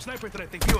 sniper threat, thank you.